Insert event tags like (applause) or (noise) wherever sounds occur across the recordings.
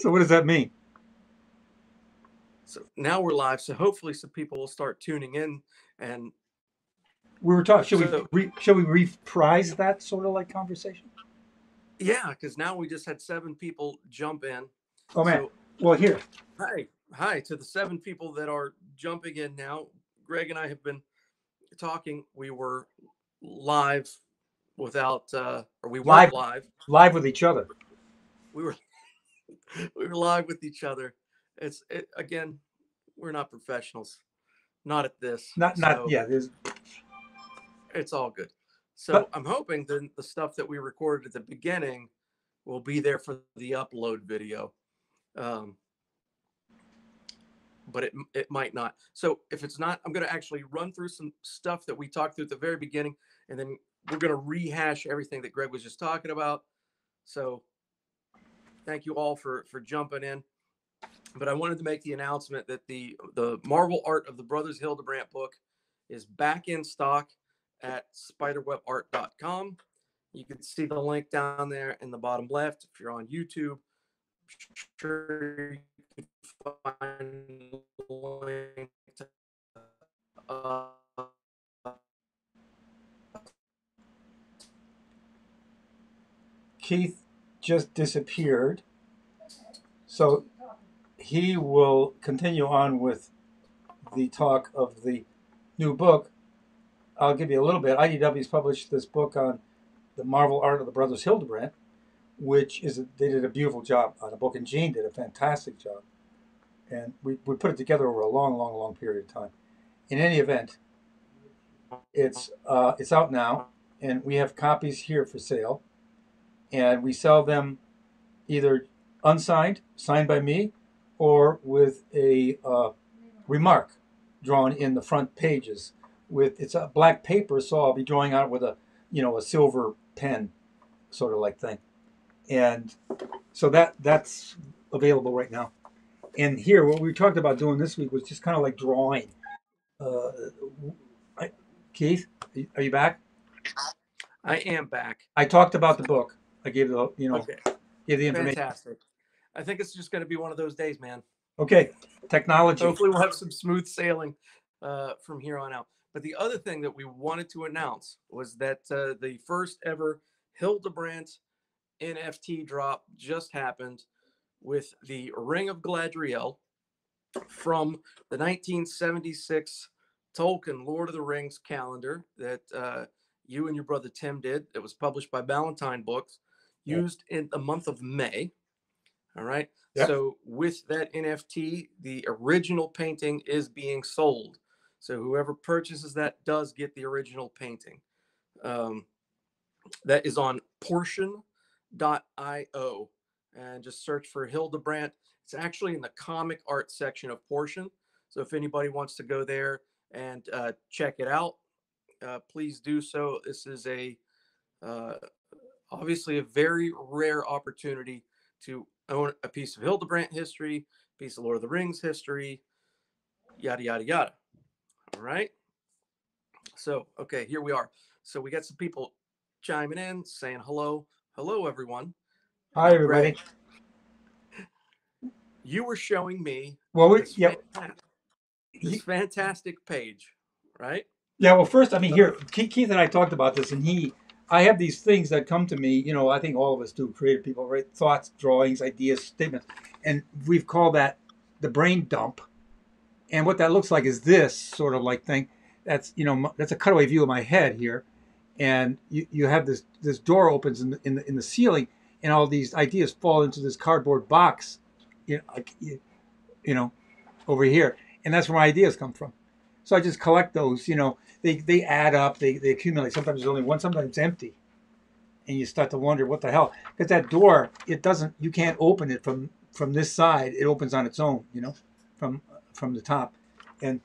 So what does that mean? So now we're live. So hopefully some people will start tuning in and We were talking. Should So- we re, should we reprise that sort of like conversation? yeah, because now we just had seven people jump in. Oh man. So, well, here. hi, hi to the seven people that are jumping in now. Greg and I have been talking. We were live without, uh, or we Live. weren't live. live with each other. We were, we were live with each other. It's it, again, we're not professionals, not at this. Not not yeah. There's it's all good. So But- I'm hoping that the stuff that we recorded at the beginning will be there for the upload video. Um, but it it might not. So if it's not, I'm going to actually run through some stuff that we talked through at the very beginning, and then we're going to rehash everything that Greg was just talking about. So thank you all for for jumping in. But I wanted to make the announcement that the the Marvel Art of the Brothers Hildebrandt book is back in stock at spiderwebart.com. You can see the link down there in the bottom left. If you're on YouTube, sure you can find the link. To, uh, Keith just disappeared. So he will continue on with the talk of the new book. I'll give you a little bit. IDW's published this book on the Marvel art of the Brothers Hildebrandt, which is a, they did a beautiful job on the book, and Jean did a fantastic job. And we, we put it together over a long, long, long period of time. In any event, it's uh, it's out now, and we have copies here for sale and we sell them either unsigned, signed by me, or with a uh, remark drawn in the front pages. With it's a black paper, so I'll be drawing on it with a you know a silver pen, sort of like thing, and so that that's available right now. And here, what we talked about doing this week was just kind of like drawing. Uh, I, Keith, are you back? I am back. I talked about the book. I gave the you know Okay, gave the information. fantastic. I think it's just going to be one of those days, man. Okay, technology. Hopefully, we'll have some smooth sailing uh, from here on out. But the other thing that we wanted to announce was that uh, the first ever Hildebrandt NFT drop just happened with the Ring of Galadriel from the 1976 Tolkien Lord of the Rings calendar that uh, you and your brother Tim did. It was published by Ballantine Books. Used in the month of May. All right. Yep. So with that NFT, the original painting is being sold. So whoever purchases that does get the original painting. Um, that is on portion.io and just search for Hildebrandt. It's actually in the comic art section of Portion. So if anybody wants to go there and uh, check it out, uh, please do so. This is a uh, obviously a very rare opportunity to own a piece of Hildebrandt history, piece of Lord of the Rings history, yada yada yada. All right. So okay, here we are. So we got some people chiming in, saying hello, hello everyone. Hi, everybody. Greg, You were showing me Well, we, this, yeah, fanta- this fantastic page, right? yeah. Well, first, I mean, here, Keith and I talked about this, and he, I have these things that come to me. You know, I think all of us do. Creative people, right? Thoughts, drawings, ideas, statements, and we've called that the brain dump. And what that looks like is this sort of like thing. That's you know, that's a cutaway view of my head here, and you, you have this this door opens in the, in the in the ceiling, and all these ideas fall into this cardboard box, you know, you know, over here, and that's where my ideas come from. So I just collect those. You know, they they add up, they they accumulate. Sometimes there's only one, sometimes it's empty, and you start to wonder what the hell. Because that door, it doesn't, you can't open it from from this side. It opens on its own. You know, from from the top, and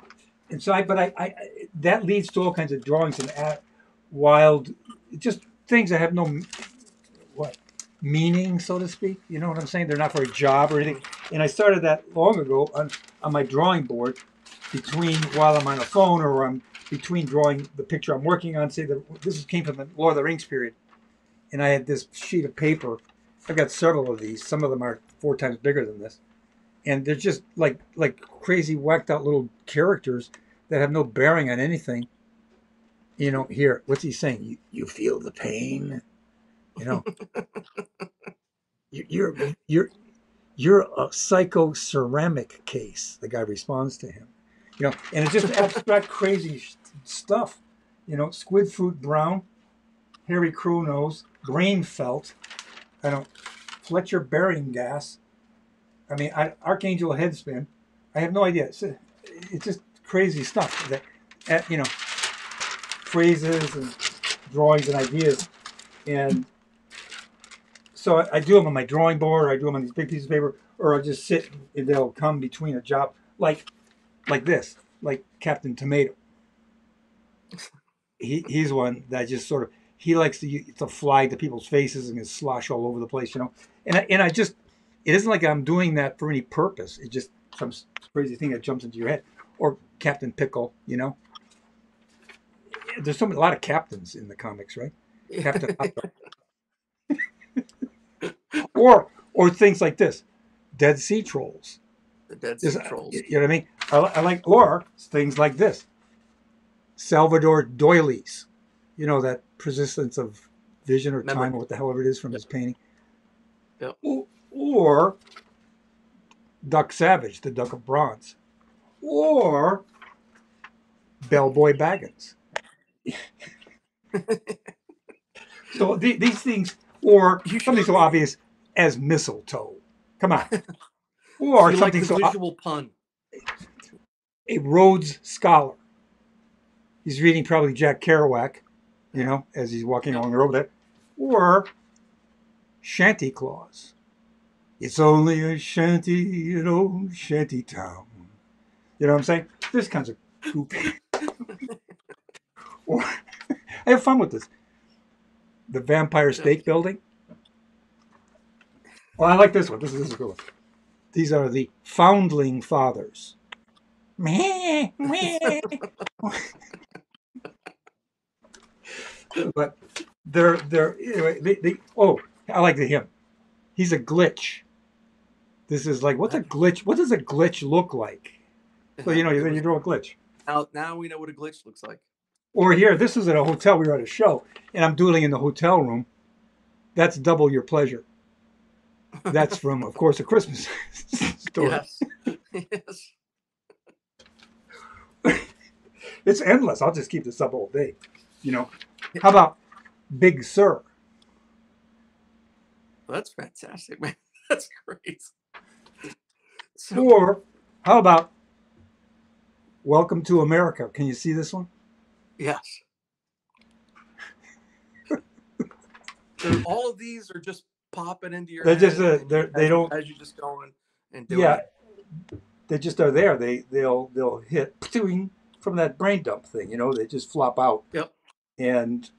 and so I. But I, I that leads to all kinds of drawings and at, wild, just things that have no what meaning, so to speak. You know what I'm saying? They're not for a job or anything. And I started that long ago on on my drawing board between while I'm on a phone or I'm between drawing the picture I'm working on. Say that this came from the Lord of the Rings period, and I had this sheet of paper I've got several of these. Some of them are four times bigger than this, and they're just like like crazy whacked out little characters that have no bearing on anything. You know, here, what's he saying? You you feel the pain, you know. (laughs) You- you're you're you're a psycho ceramic case. The guy responds to him, you know, and it's just abstract, crazy stuff. You know, squid fruit brown, hairy crow nose, brain felt. I don't Fletcher bearing gas. I mean, I, Archangel headspin. I have no idea. It's, it's just crazy stuff that, you know, phrases and drawings and ideas, and so I, I do them on my drawing board, or I do them on these big pieces of paper, or I'll just sit and they'll come between a job, like, like this, like Captain Tomato. He, he's one that just sort of he likes to to fly to people's faces and just slosh all over the place, you know. And I, and I just it isn't like I'm doing that for any purpose. It just some crazy thing that jumps into your head, or Captain Pickle, you know. There's so many, a lot of captains in the comics, right? Captain (laughs) or or things like this, Dead Sea Trolls. the Dead Sea This- Trolls. You know what I mean? I, I like or things like this, Salvador Doilies. You know that persistence of vision or time or what the hell ever it is from his painting. Yep. O- Or Duck Savage, the Duck of Bronze, or Bellboy Baggins. (laughs) so the, these things, or something so obvious as mistletoe. Come on. (laughs) Or like something the so visual pun. A Rhodes Scholar. He's reading probably Jack Kerouac, you know, as he's walking along the road there. Or Shanty Claus. It's only a shanty you know, shanty town. You know what I'm saying? This kinds of goofy. (laughs) or I have fun with this. The Vampire State Building. Well, I like this one. This is, this is a good one. These are the Foundling Fathers. Meh, meh. (laughs) but they're they're anyway. They, they, oh, I like the him. He's a glitch. This is like what's a glitch? What does a glitch look like? So you know, then you draw a glitch. now, now we know what a glitch looks like. Or here, this is at a hotel. We were at a show, and I'm doodling in the hotel room. That's double your pleasure. That's from, of course, a Christmas (laughs) story. (laughs) Yes. yes. It's endless. I'll just keep this up all day. You know. How about Big Sur? Well, that's fantastic, man. (laughs) That's great. So, Or how about Welcome to America? Can you see this one? yes. So all of these are just popping into your They're head just uh, they're, they don't- as you're just going and doing Yeah. it. They just are there. They they'll they'll hit from that brain dump thing. You know, they just flop out. Yep. And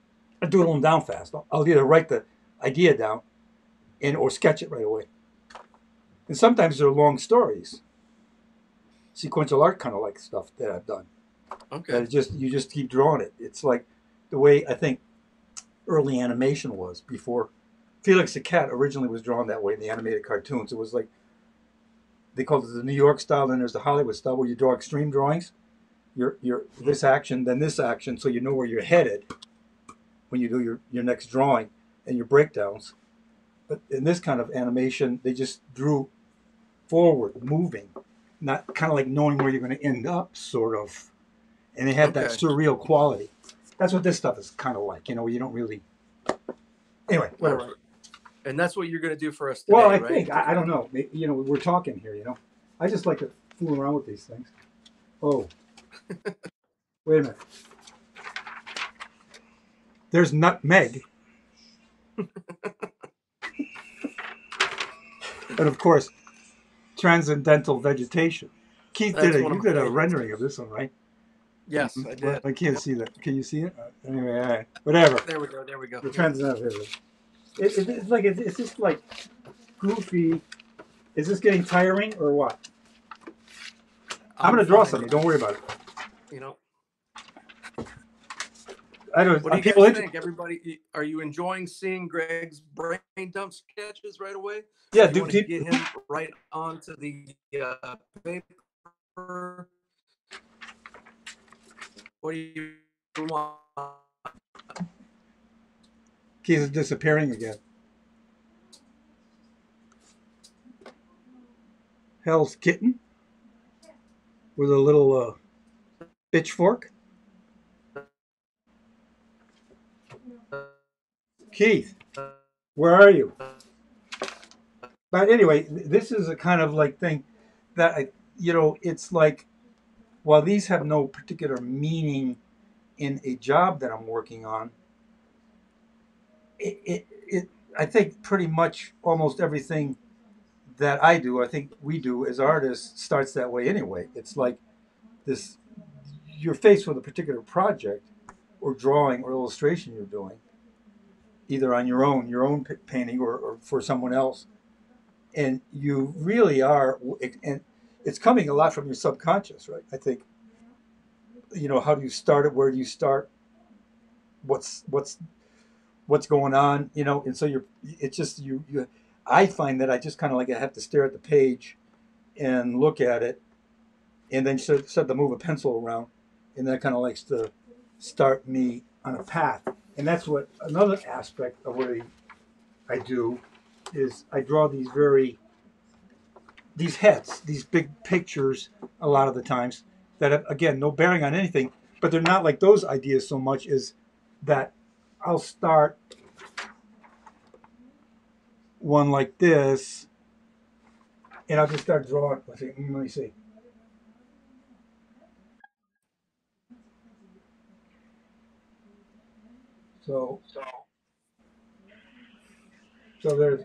I doodle them down fast. I'll- I'll either write the idea down, and or sketch it right away. And sometimes they're long stories. Sequential art kind of like stuff that I've done. Okay. that just you just keep drawing it. It's like the way I think early animation was before. Felix the Cat originally was drawn that way in the animated cartoons. It was like they called it the New York style, then there's the Hollywood style where you draw extreme drawings. You're you're this action, then this action, so you know where you're headed when you do your, your next drawing and your breakdowns. But in this kind of animation, they just drew forward, moving, not kind of like knowing where you're going to end up, sort of. And they had that surreal quality. That's what this stuff is kind of like. You know, you don't really. Anyway, whatever. right. And that's what you're going to do for us today, Well, I right? think I, I don't know. You know, we're talking here. You know, I just like to fool around with these things. Oh, wait a minute. There's nutmeg, and of course, transcendental vegetation. Keith That's did a you did a rendering of this one, right? Yes, I did. I can't see that. Can you see it? Uh, Anyway, all right. whatever. There we go. There we go. The transcendental. Here it. It, it, it's like it's, it's just like goofy. Is this getting tiring or what? I'm, gonna draw something. Don't worry about it. You know, I don't. What do you people inter- think? Everybody, are you enjoying seeing Greg's brain dump sketches right away? Yeah, do, do, get him right onto the uh, paper. What do you want? Keith is disappearing again. Hell's kitten with a little uh, pitchfork. Keith, where are you? But anyway, this is a kind of like thing that I, you know, it's like while these have no particular meaning in a job that I'm working on, it, it, it I think pretty much almost everything that I do, I think we do as artists, starts that way anyway. It's like this you're faced with a particular project or drawing or illustration you're doing, either on your own, your own painting, or, or for someone else. And you really are, and it's coming a lot from your subconscious, right? I think, you know, how do you start it? Where do you start? What's, what's, what's going on, you know? And so you're, it's just, you, you, I find that I just kind of like I have to stare at the page and look at it and then start, start to move a pencil around. And that kind of likes to start me on a path. And that's what another aspect of what I, do is I draw these very, these heads, these big pictures a lot of the times that have, again, no bearing on anything, but they're not like those ideas so much as that I'll start one like this, and I'll just start drawing. Let me see. So, so there's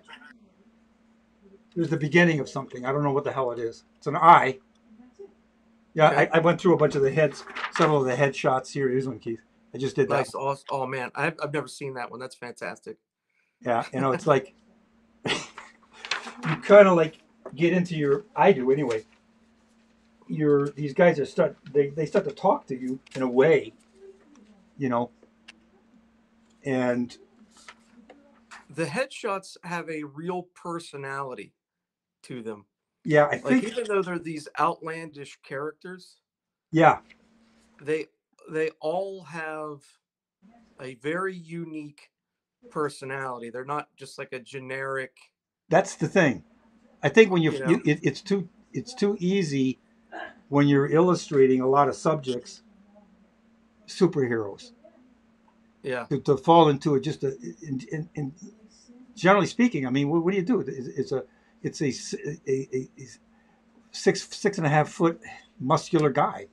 there's the beginning of something. I don't know what the hell it is. It's an eye. Yeah, I, I went through a bunch of the heads, several of the headshots here. Here's one, Keith. I just did that. Nice. Awesome. Oh man, I've, I've never seen that one. That's fantastic. Yeah, you know, it's like (laughs) you kind of like get into your. I do anyway. Your these guys are start they they start to talk to you in a way, you know. And The headshots have a real personality to them. yeah, I Like think even though they're these outlandish characters, yeah, they they all have a very unique personality. They're not just like a generic. that's the thing. I think when you, You know? you it, it's too it's too easy when you're illustrating a lot of subjects, superheroes. Yeah. to, to fall into it just a, in, in, in generally speaking i mean what, what do you do? It's, it's a it's a, a- a- six six and a half foot muscular guy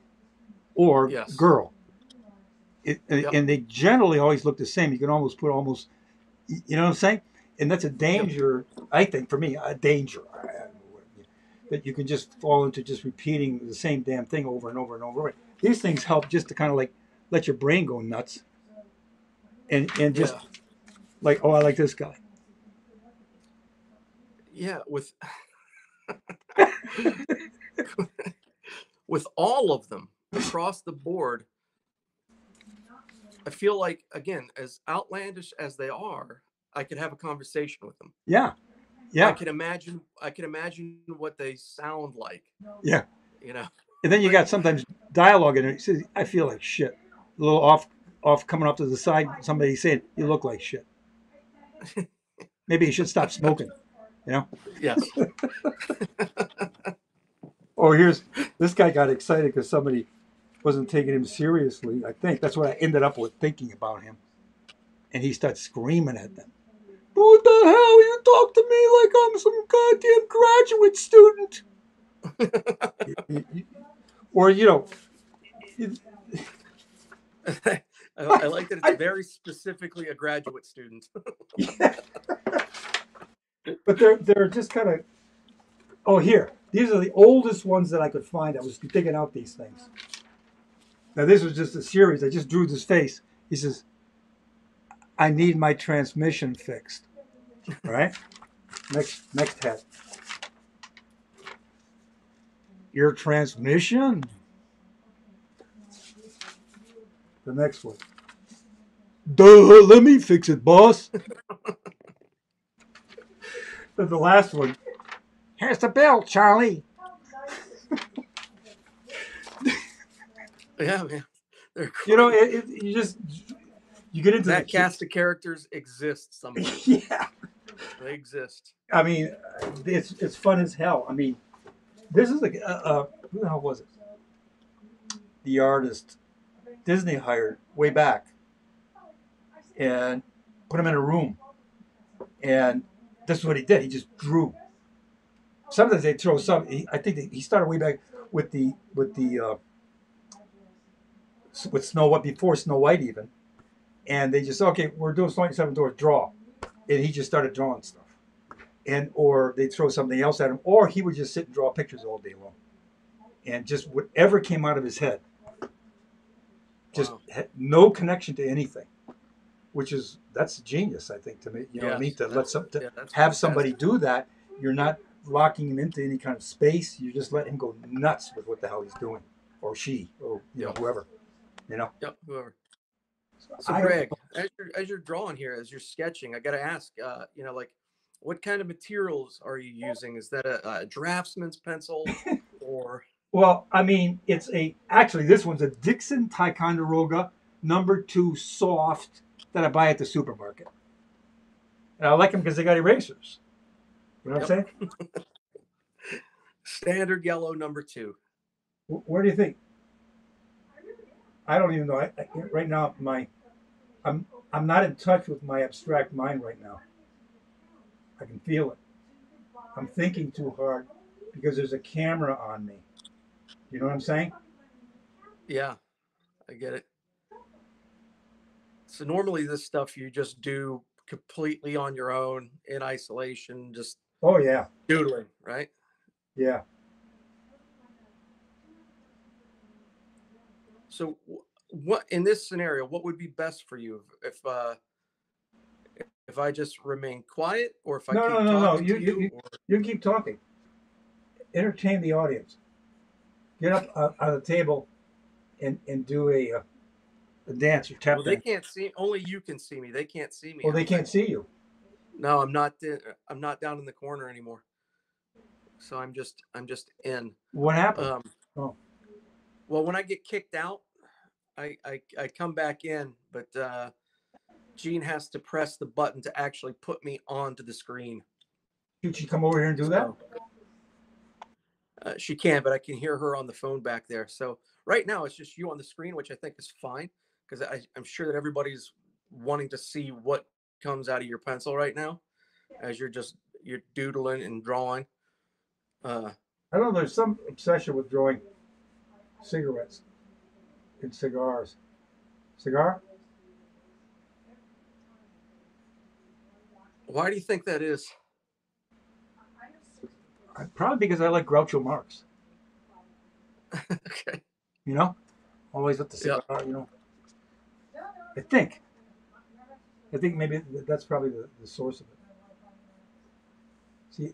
or Yes. girl. It, Yep. and they generally always look the same. You can almost put almost you know what i'm saying? And that's a danger i think for me a danger. I- I don't know what- that you can just fall into just repeating the same damn thing over and over and over. These things help just to kind of like let your brain go nuts and and just yeah. like oh i like this guy Yeah. With (laughs) with all of them across the board, I feel like again, as outlandish as they are, I could have a conversation with them. yeah Yeah. I can imagine. I can imagine what they sound like. Yeah. You know. and then you got sometimes dialogue in it. He says, I feel like shit. A little off, off coming off to the side. Somebody saying, "You look like shit." (laughs) Maybe you should stop smoking. You know. Yes. (laughs) Oh, here's this guy got excited because somebody wasn't taking him seriously. I think that's what I ended up with thinking about him, and he starts screaming at them. What the hell? You talk to me like I'm some goddamn graduate student. (laughs) Or you know, it- I, (laughs) I like that it's very specifically a graduate student. (laughs) but they're they're just kind of. Oh, here. These are the oldest ones that I could find. I was digging out these things. Now this was just a series. I just drew this face. He says, "I need my transmission fixed." All right. Next next head. Your transmission. The next one. Duh, let me fix it, boss. but (laughs) the last one, here's the bill, Charlie. (laughs) Yeah, man. They're You know, it, it, you just you get into that the cast of characters exists (laughs) somewhere. yeah. they exist. I mean, it's it's fun as hell. I mean, this is like uh, uh, who the hell was it? The artist Disney hired way back, and put him in a room, and this is what he did. He just drew. Sometimes they throw some. He, I think he started way back with the with the uh, with Snow White before Snow White even, and they just okay, we're doing Snow White Seven Dwarfs, draw, and he just started drawing stuff and or they'd throw something else at him, or he would just sit and draw pictures all day long, and just whatever came out of his head, just Wow. no connection to anything, which is that's genius, I think, to me. You know I mean? To let some to yeah, have fantastic. somebody do that, you're not locking him into any kind of space. You just let him go nuts with what the hell he's doing, or she, or you know whoever. You know. Yep, whoever. So, I Greg, as you're as you're drawing here, as you're sketching, I got to ask, uh, you know, like, what kind of materials are you using? Is that a, a draftsman's pencil, (laughs) or Well, I mean, it's a actually this one's a Dixon Ticonderoga number two soft that I buy at the supermarket, and I like them because they got erasers. You know what I'm saying? (laughs) standard yellow number two? Wh- Where do you think? I don't even know. I, I, right now, my I'm I'm not in touch with my abstract mind right now. I can feel it. I'm thinking too hard because there's a camera on me. You know what I'm saying? Yeah, I get it. So normally this stuff you just do completely on your own in isolation, just Oh yeah, doodling, right? yeah. So what in this scenario, what would be best for you if if, uh, if I just remain quiet or if I No, keep no, no, no, you- you- you- You keep talking. Entertain the audience. Get up uh, on the table and and do a uh, a dance or tap well, they dance. can't see. Only you can see me. They can't see me. Well, they can't see you. No, I'm not. I'm not down in the corner anymore. So I'm just. I'm just in. What happened? Um, Oh. Well, when I get kicked out, I, I I come back in, but uh, Jean has to press the button to actually put me onto the screen. Should she come over here and do that? Uh, she can, but I can hear her on the phone back there. So right now it's just you on the screen, which I think is fine because I'm sure that everybody's wanting to see what comes out of your pencil right now as you're just you're doodling and drawing. Uh, I don't know. There's some obsession with drawing cigarettes and cigars. Cigar? why do you think that is? Probably because I like Groucho Marx. (laughs) okay. You know, always with the Yeah. cigar. You know. I think. I think maybe that's probably the, the source of it. See,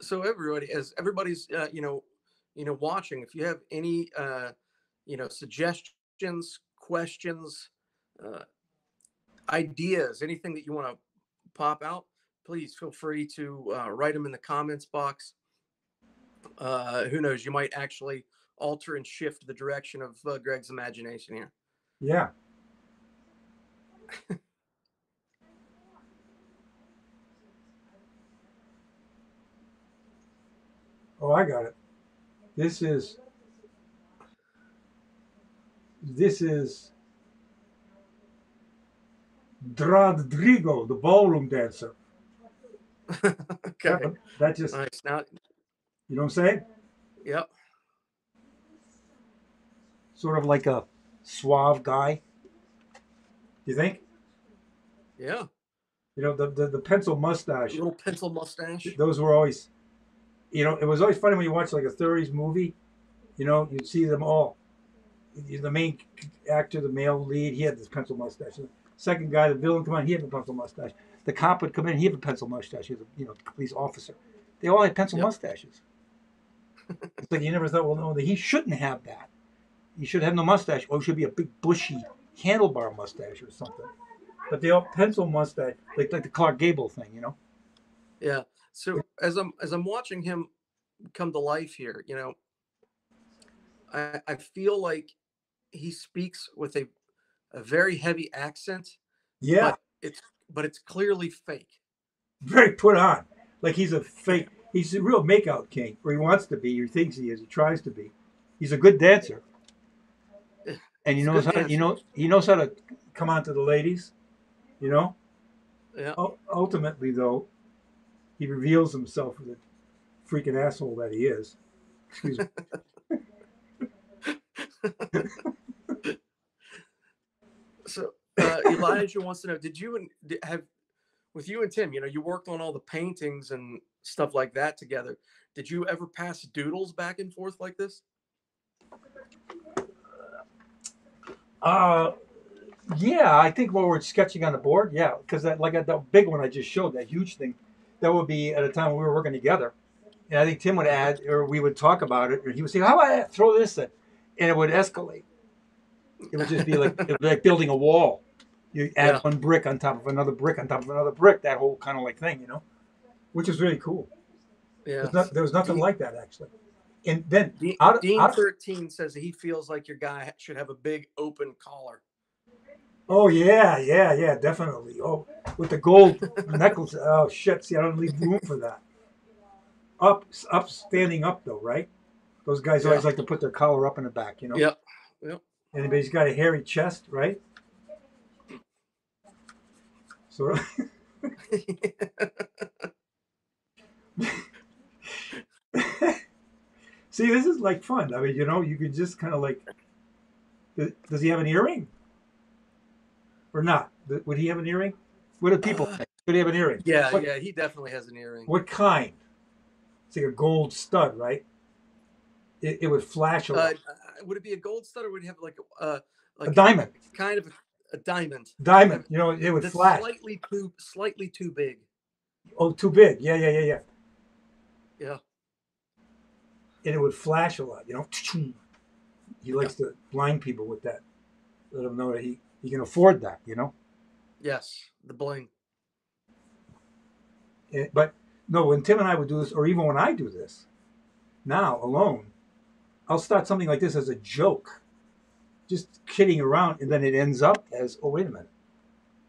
so everybody as everybody's uh, you know you know watching if you have any uh you know suggestions questions uh ideas anything that you want to pop out please feel free to uh, write them in the comments box uh who knows you might actually alter and shift the direction of uh, greg's imagination here yeah. (laughs) Oh, I got it. This is this is Dradrigo, the ballroom dancer. (laughs) okay That, just nice now you know what I'm saying? yep Sort of like a suave guy. You think? yeah You know, the the, the pencil mustache. little pencil mustache those were always you know it was always funny when you watch like a 30s movie you know you'd see them all the main actor the male lead he had this pencil mustache second guy the villain come on he had a pencil mustache the cop would come in he had a pencil mustache he was a you know police officer they all had pencil Yep. mustaches it's like you never thought, well, no, that he shouldn't have that. He should have no mustache. Or it should be a big bushy handlebar mustache or something. But they all pencil mustache, like like the Clark Gable thing, you know. Yeah. So as I'm as I'm watching him come to life here, you know, I, I feel like he speaks with a a very heavy accent, Yeah, but it's but it's clearly fake. very put on. Like he's a fake. He's a real makeout king, or he wants to be, or he thinks he is. He tries to be. He's a good dancer, eh, and he knows how. To, you know, he knows how to come on to the ladies. You know. Yeah. U- ultimately, though, he reveals himself as a freaking asshole that he is. Excuse me. (laughs) (laughs) (laughs) So uh, Elijah wants to know: Did you and have with you and Tim? You know, you worked on all the paintings and stuff like that together. Did you ever pass doodles back and forth like this? Uh, yeah, I think while we're sketching on the board, yeah, because that like that big one I just showed, that huge thing, that would be at a time when we were working together, and I think Tim would add, or we would talk about it, or he would say, "How about I throw this in?" and it would escalate. It would just be like it would be like building a wall. You add Yeah. one brick on top of another brick on top of another brick, that whole kind of like thing, you know, which is really cool. Yeah. There's not, there was nothing Dean- like that actually. And then Dean, out of- Dean out thirteen says that he feels like your guy should have a big open collar. Oh yeah, yeah, yeah, definitely. Oh, with the gold necklace. Oh shit! See, I don't leave room for that. Up, up, standing up though, right? Those guys always like to put their collar up in the back, you know. Yep, yep. He's got a hairy chest, right? So, (laughs) see, this is like fun. I mean, you know, you could just kind of like. Does- he have an earring? Or not? Would he have an earring? What do people Uh. Could he have an earring? yeah, What, yeah. He definitely has an earring. what kind? It's like a gold stud, right? It, it would flash a, lot. uh, would it be a gold stud or would he have like a uh, like a diamond. kind of a, a diamond? Diamond. You know, it would That's flash. slightly too slightly too big. Oh, too big. Yeah, yeah, yeah, yeah. Yeah. And it would flash a lot, you know. He likes to blind people with that. Let them know that he, he can afford that, you know. Yes, the bling. Eh, But no, when Tim and I would do this, or even when I do this, now alone, I'll start something like this as a joke, just kidding around, and then it ends up as, oh wait a minute,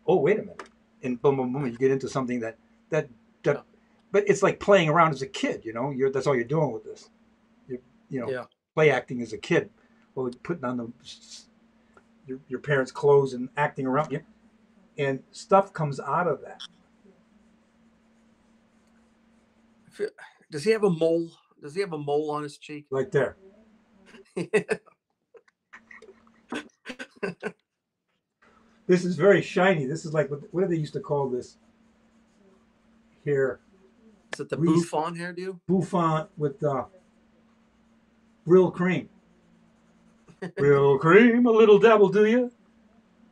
oh wait a minute, and boom, boom, boom, you get into something that that that. Yeah. But it's like playing around as a kid, you know. You're that's all you're doing with this. You you know, Yeah. play acting as a kid, well, putting on the your, your parents' clothes and acting around you, and stuff comes out of that. Does he have a mole? Does he have a mole on his cheek? Right there. This is very shiny. This is like what, what do they used to call this? hair? Is it the Reese- bouffant hairdo? bouffant with uh, Brylcreem. Brill cream, a little dabble, do you?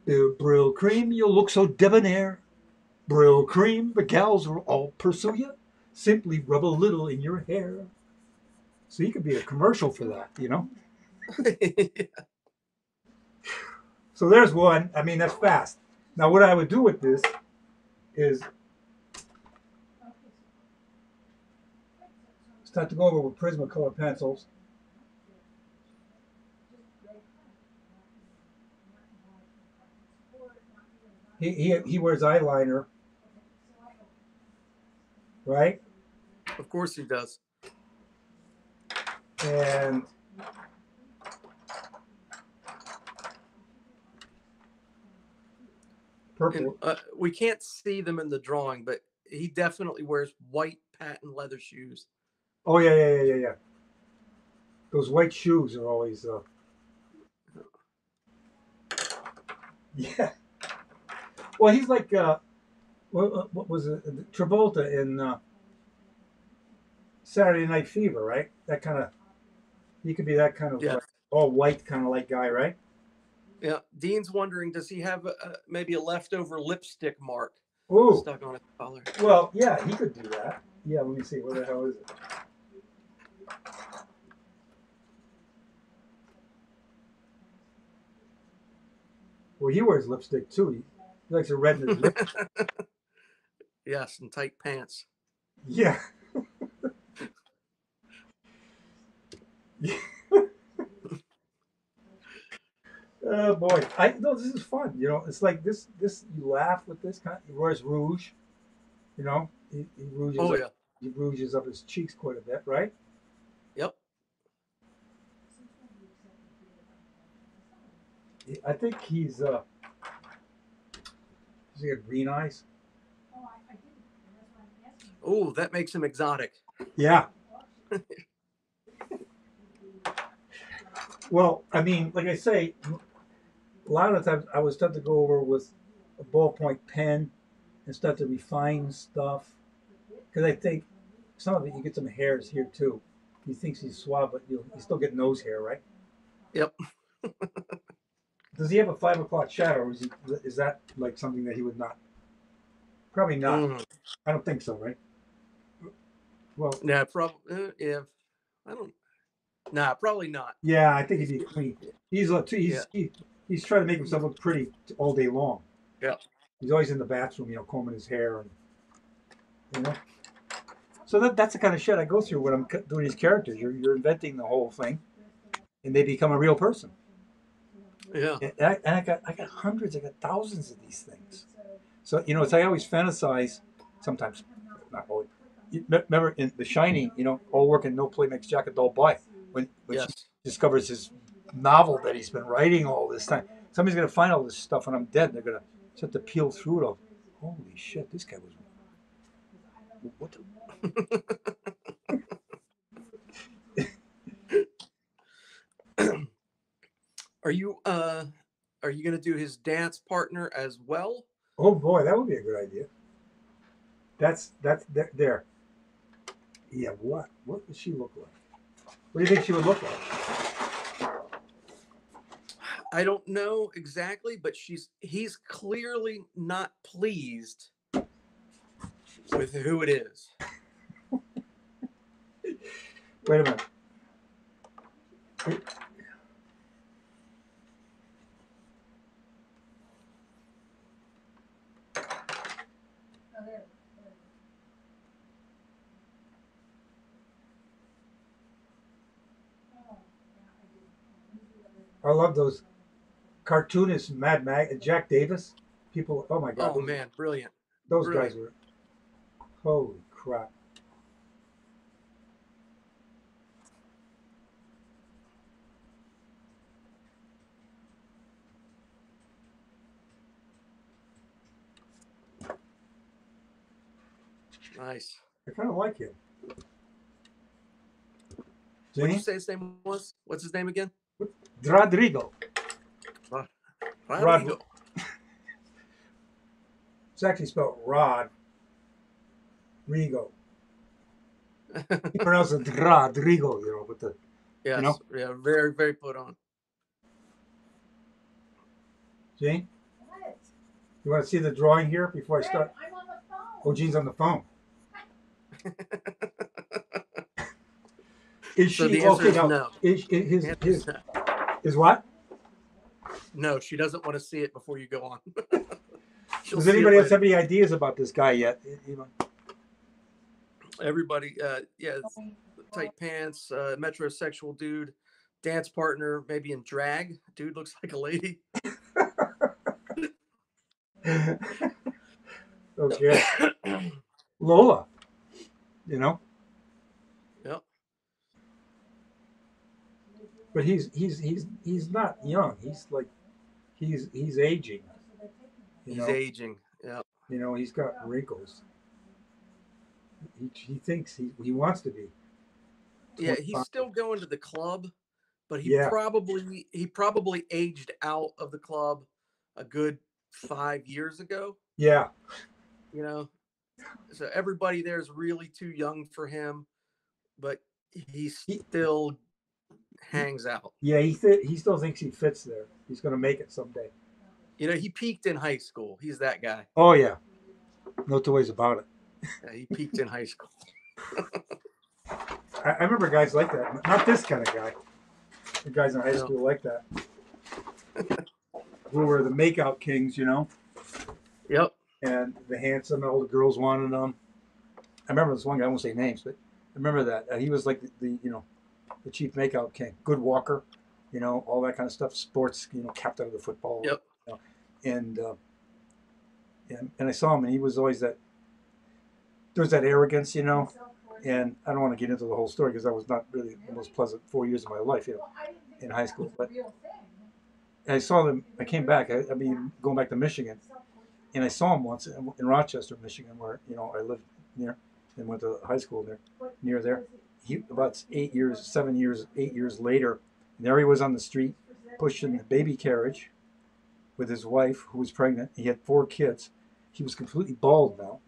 Uh, Brylcreem, you'll look so debonair. Brylcreem, the gals will all pursue you. Simply rub a little in your hair. So you could be a commercial for that, you know. So there's one. I mean, that's fast. Now, what I would do with this is start to go over with Prismacolor pencils. He, he, he wears eyeliner, right? of course he does. And purple. And, uh, we can't see them in the drawing, but he definitely wears white patent leather shoes. Oh yeah, yeah, yeah, yeah, yeah. Those white shoes are always. Uh... (laughs) Yeah. Well, he's like uh, what, what was it? Travolta in uh, Saturday Night Fever, right? That kind of. He could be that kind of Yeah. like, all white kind of like guy, right? Yeah, Dean's wondering, does he have a, maybe a leftover lipstick mark Ooh. stuck on his collar? Well, yeah, he could do that. Yeah, let me see. What the hell is it? Well, he wears lipstick too. He, he likes to red lipstick. his (laughs) yes, and tight pants. Yeah. yeah. (laughs) (laughs) oh boy, I no, this is fun. You know, it's like this. This you laugh with this kind. He wears rouge. You know, he, he rouges. Oh up, yeah. He rouges up his cheeks quite a bit, right? Yep. I think he's. uh Does he have green eyes? Oh, that makes him exotic. Yeah. (laughs) well, I mean, like I say, a lot of times I would start to go over with a ballpoint pen and start to refine stuff because I think some of it you get some hairs here too. He thinks he's suave, but you you still get nose hair, right? Yep. (laughs) Does he have a five o'clock shadow, or is, he, is that like something that he would not? Probably not. Mhm. I don't think so, right? Well, Yeah, probably. Uh, yeah, I don't. Nah, probably not. Yeah, I think he'd be clean. He's a, he's Yeah. he, he's trying to make himself look pretty all day long. Yeah. He's always in the bathroom, you know, combing his hair and you know. So that that's the kind of shit I go through when I'm doing these characters. You're you're inventing the whole thing, and they become a real person. Yeah. And I, and I got I got hundreds, I got thousands of these things. So you know, it's I always fantasize. Sometimes, not always. Remember in The Shining, you know, all work and no play makes Jack a dull boy. When when she Yes. discovers his novel that he's been writing all this time. Somebody's gonna find all this stuff when I'm dead. They're gonna start to peel through it all. Holy shit, this guy was. What the, Are you uh are you gonna do his dance partner as well? oh boy, that would be a good idea. That's that's there. there. Yeah, what? What does she look like? What do you think she would look like? I don't know exactly, but she's he's clearly not pleased with who it is. Wait a minute. I love those cartoonists, Mad Mag, uh, Jack Davis. People, oh my god, Oh those, man, brilliant. those really? guys were. Holy crap! Nice. I kind of like him. What did you say his name was? What's his name again? Rodrigo. Rodrigo. It's (laughs) actually spelled Rod. Rigo. (laughs) He pronounces it Rodrigo, you know, with the yes. know? Yeah, very, very put on. Jane. You want to see the drawing here before I start? I'm on the phone. Oh, Jean's on the phone. (laughs) Is So she the okay is now? no. Is, is his, The his is is what? No, she doesn't want to see it before you go on. (laughs) Does anybody else have any ideas about this guy yet? Everybody, uh, yeah, tight pants, uh, metrosexual dude, dance partner, maybe in drag. Dude looks like a lady. (laughs) (laughs) okay, Lola. You know, Yep. But he's he's he's he's not young. He's like he's he's aging. He's know, aging. Yeah. you know he's got wrinkles. He, he thinks he he wants to be. Yeah, he's still going to the club, but he Yeah. probably he probably aged out of the club a good five years ago. Yeah, You know, so everybody there is really too young for him, but he He- still hangs out. yeah. He th- he still thinks he fits there. He's gonna make it someday. You know, he peaked in high school. He's that guy. Oh yeah, no two ways about it. Yeah, he peaked in high school. (laughs) I, I remember guys like that. Not this kind of guy. The guys in high school like that. (laughs) who were the makeout kings, you know, Yep. and the handsome, all the girls wanted them. I remember this one guy. I won't say names, but I remember that uh, he was like the, the you know the chief makeout king, good walker, you know, all that kind of stuff. Sports, you know, captain of the football. Yep. You know, and uh, and and I saw him, and he was always that. There was that arrogance, you know, and I don't want to get into the whole story because that was not really the most pleasant four years of my life, you know, in high school. But I saw them. I came back. I, I mean, going back to Michigan, and I saw him once in, in Rochester, Michigan, where you know I lived near and went to high school there, near there. He about eight years, seven years, eight years later, there he was on the street pushing the baby carriage with his wife who was pregnant. He had four kids. He was completely bald now,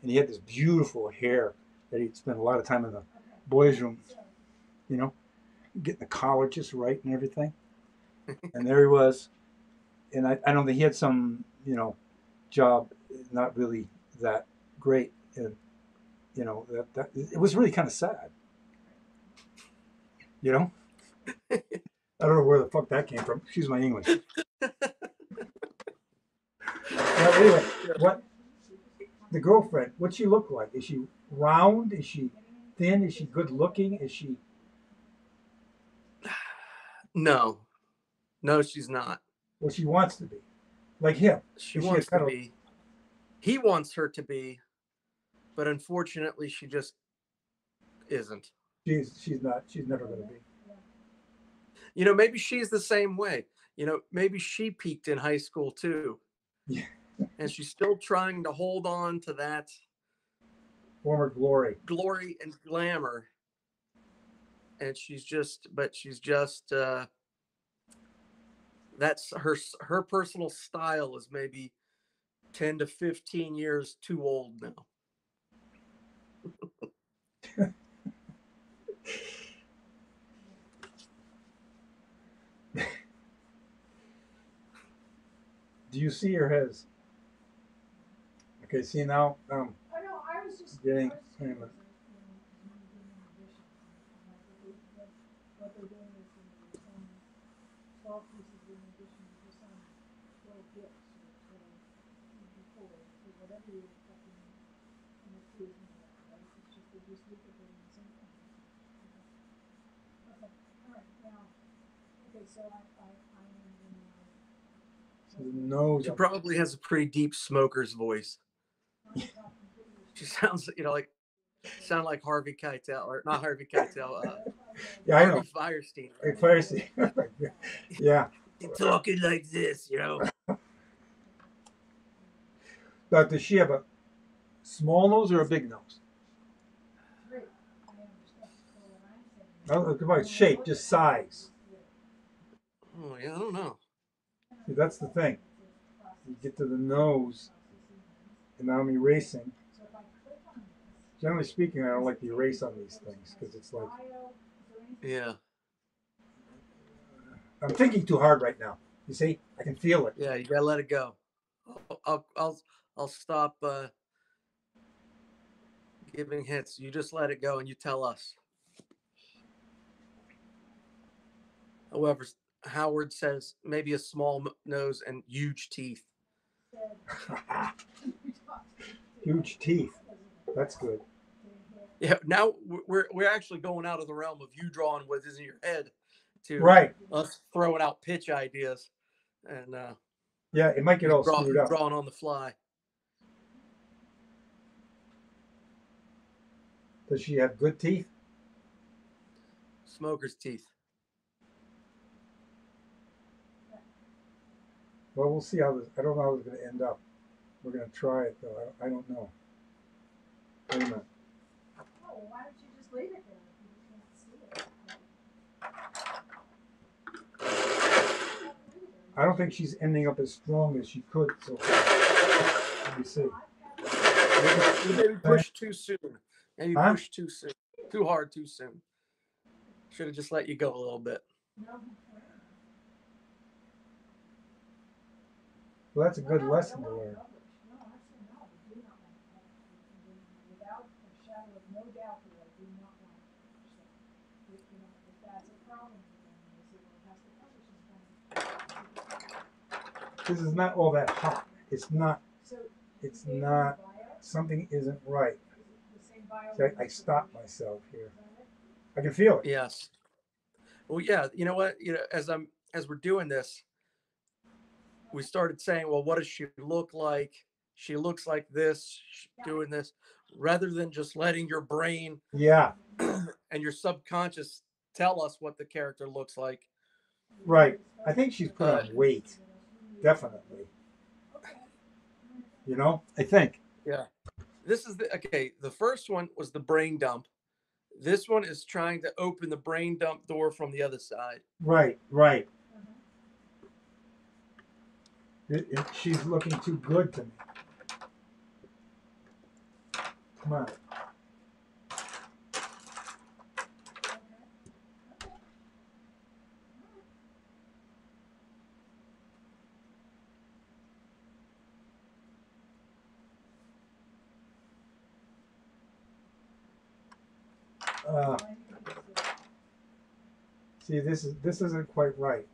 and he had this beautiful hair that he'd spent a lot of time in the boys' room, you know, getting the collar just right and everything. and there he was, and I, I don't think he had some, you know, job not really that great, and you know that, that it was really kind of sad. You know, I don't know where the fuck that came from. Excuse my English. (laughs) well, anyway, what the girlfriend? What's she look like? Is she round? Is she thin? Is she good looking? Is she? (sighs) No. No, she's not. Well, she wants to be, like him. She Is she wants to kind of- be. He wants her to be, but unfortunately, she just isn't. She's she's not. She's never going to be. You know, maybe she's the same way. You know, maybe she peaked in high school too. Yeah. And she's still trying to hold on to that Former glory. glory and glamour. And she's just, but she's just, uh, that's her, her personal style is maybe 10 to 15 years too old now. Do you see her his? Okay, see now. Um, I know, I was just. Getting- I was just wait a curious minute. if, you know, doing additions, like, What they're doing is there's some twelve pieces in addition to some twelve gifts or twelve before, so whatever you're fucking, you know, choosing, right? It's just, they just look at it in some kind of. Okay, alright, now, okay, so I, I, I am in my. Nose. She probably has a pretty deep smoker's voice. I'm talking pretty She sounds, you know, like, sound like Harvey Keitel, or not Harvey Keitel, uh, (laughs) Yeah, I know. Harvey Fierstein. (laughs) Hey, Pharisee. yeah. (laughs) Talking like this, you know. But does she have a small nose or a big nose? Great, I understand, so what I'm saying. No, look about shape, just size. Oh yeah, I don't know. See, that's the thing. You get to the nose, and now I'm erasing. So if I click on this, Generally speaking, I don't like to erase on these things because it's like bio, is there anything Yeah, I'm thinking too hard right now. You see, I can feel it. yeah, you gotta let it go. I'll, I'll, I'll, stop uh, giving hints. You just let it go and you tell us. However, Howard says maybe a small m- nose and huge teeth. (laughs) Huge teeth. That's good. Yeah, now we're we're actually going out of the realm of you drawing what is in your head to Right. us throwing out pitch ideas and uh, Yeah, it might get all draw, screwed up. drawing on the fly. Does she have good teeth? Smoker's teeth. Well, we'll see how this. I don't know how it's going to end up. We're going to try it though. I, I don't know. Wait a minute. Oh, well, why don't you just leave it there if you can't see it? I don't think she's ending up as strong as she could. So let me see. You maybe pushed too soon. Maybe Huh? pushed too soon. Too hard too soon. Should have just let you go a little bit. Well, that's a good lesson to learn. This is not all that hot. It's not. It's not. Something isn't right. So I, I myself here. I can feel it. Yes. Well, yeah. You know what? You know, as I'm as we're doing this, we started saying, well, what does she look like? She looks like this, doing this, rather than just letting your brain Yeah, (clears throat) and your subconscious tell us what the character looks like. right. I think she's put on Uh, weight. Definitely. You know. I think. Yeah. This is the okay. The first one was the brain dump. This one is trying to open the brain dump door from the other side. Right. Right. It, it, she's looking too good to me. Come on. Uh, see, this is this isn't quite right.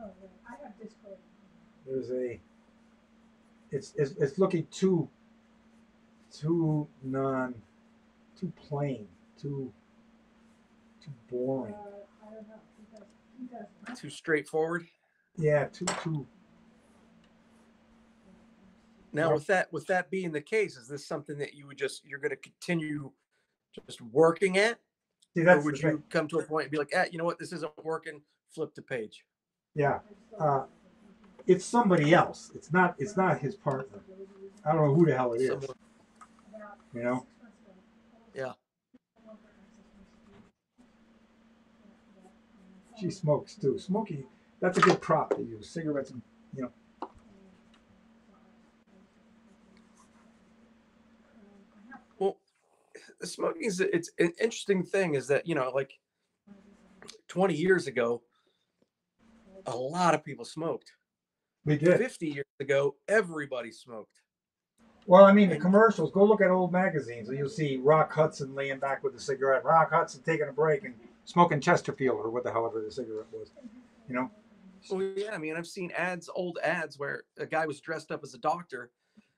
Oh, right. I have Discord. There's a. It's it's, it's looking too. Too non. Too plain. Too. Too Uh, boring. I don't know. He does, he does. Too straightforward. Yeah. Too too. Now, Well- with that with that being the case, is this something that you would just you're going to continue just working at, See, or would the thing. you come to a point and be like, ah, you know what, this isn't working, flip the page? Yeah. Uh, it's somebody else. It's not. It's not his partner. I don't know who the hell it is. You know. Yeah. She smokes too. Smoking. That's a good prop to use. Cigarettes. And, you know. Well, smoking is it's an interesting thing. Is that you know like 20 years ago, a lot of people smoked. We did. 50 years ago, everybody smoked. Well, I mean, the commercials. Go look at old magazines, and you'll see Rock Hudson laying back with a cigarette. Rock Hudson taking a break and smoking Chesterfield or what the hell ever the cigarette was. You know. Oh yeah, I mean, I've seen ads, old ads, where a guy was dressed up as a doctor,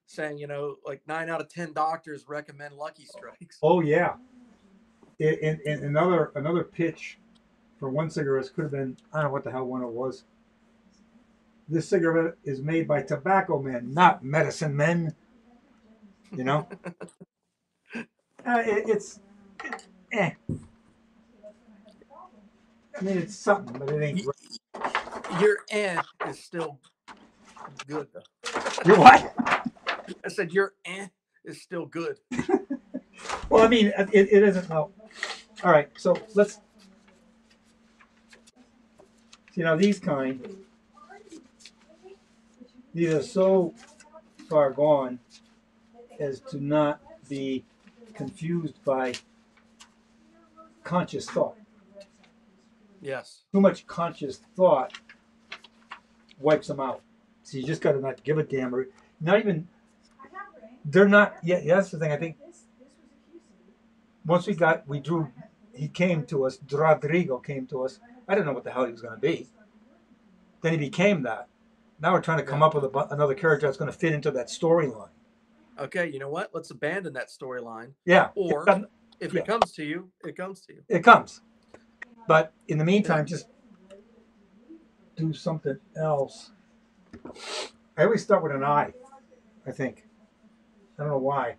saying, you know, like nine out of ten doctors recommend Lucky Strikes. Oh yeah. In another another pitch for one cigarette could have been I don't know what the hell one it was. This cigarette is made by tobacco men, not medicine men. You know. (laughs) uh, it, it's eh. I mean, it's something, but it ain't. Your eh is still good though. You're what? I said your eh is still good. (laughs) Well, I mean, it, it isn't. Well, all right. So let's. You know, these kind. These are so far gone as to not be confused by conscious thought. Yes. Too much conscious thought wipes them out. So you just got to not give a damn. or- Not even. They're not. Yeah, yeah, that's the thing. I think once we got, we drew. He came to us. Rodrigo came to us. I didn't know what the hell he was going to be. Then he became that. Now we're trying to come Yeah. up with a, another character that's going to fit into that storyline. Okay, you know what? Let's abandon that storyline. Yeah. Or- it, If Yeah. it comes to you, it comes to you. it comes. But in the meantime, just do something else. I always start with an I. I think. I don't know why.